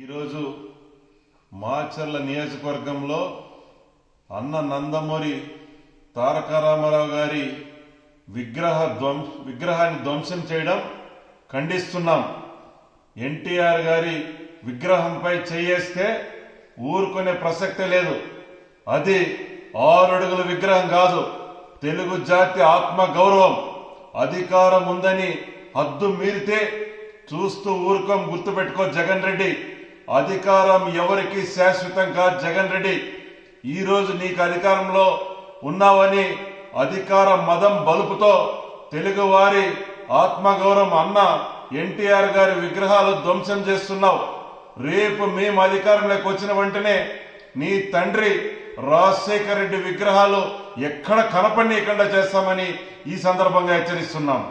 ఈరోజు మాచర్ల నియోజకవర్గంలో అన్న నందమూరి తారక రామారావు గారి విగ్రహ ధ్వంస విగ్రహాన్ని ధ్వంసం చేయడం ఖండిస్తున్నాం. ఎన్టీఆర్ గారి విగ్రహంపై చేయేస్తే ఊరుకునే ప్రసక్తే లేదు. అది ఆరడుగుల విగ్రహం కాదు. తెలుగు జాతి ఆత్మ గౌరవం అధికారం ఉందని హద్దు మీరితే చూస్తూ ఊరుకోం గుర్తుపెట్టుకో జగన్ రెడ్డి. అధికారం ఎవరికి శాశ్వతం కాదు జగన్ రెడ్డి ఈ రోజు నీకు అధికారంలో ఉన్నావని అధికార మదం బలుపుతో తెలుగు వారి ఆత్మగౌరవం అన్న ఎన్టీఆర్ గారి విగ్రహాలు ధ్వంసం చేస్తున్నావు. రేపు మేము అధికారంలోకి వచ్చిన వెంటనే నీ తండ్రి రాజశేఖర రెడ్డి విగ్రహాలు ఎక్కడ కనపడనీయకుండా చేస్తామని ఈ సందర్భంగా హెచ్చరిస్తున్నాం.